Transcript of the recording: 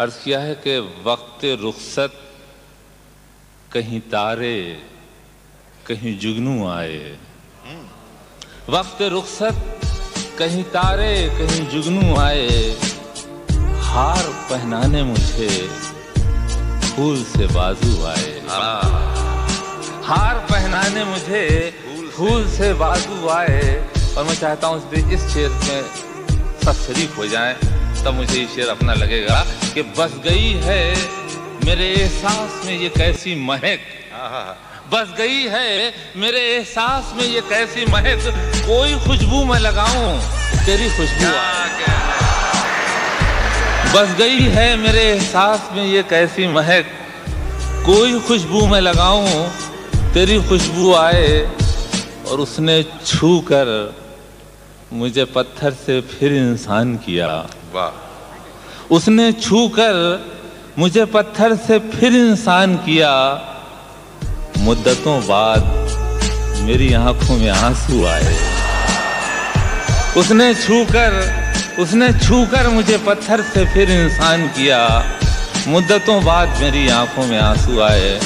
अर्ज़ किया है कि वक्त रुखसत, कहीं तारे, कहीं जुगनू आए। वक्त रुखसत, कहीं तारे, कहीं जुगनू आए। हार पहनाने मुझे, फूल से बाजू आए। हार पहनाने मुझे, फूल से बाजू आए। और मैं चाहता हूँ इस शेर में सब शरीक हो जाएँ। तब मुझे ये शेर अपना लगेगा कि बस गई है मेरे एहसास में ये कैसी महक। बस गई है मेरे एहसास में ये कैसी महक। कोई खुशबू मैं लगाऊँ तेरी खुशबू बस गई है मेरे एहसास में ये कैसी महक। कोई खुशबू मैं लगाऊँ तेरी खुशबू आए और उसने छू कर मुझे पत्थर से फिर इंसान किया। वाह। उसने छू कर मुझे पत्थर से फिर इंसान किया। मुद्दतों बाद मेरी आँखों में आँसू आए। उसने छू कर उसने छू कर मुझे पत्थर से फिर इंसान किया। मुद्दतों बाद मेरी आँखों में आँसू आए।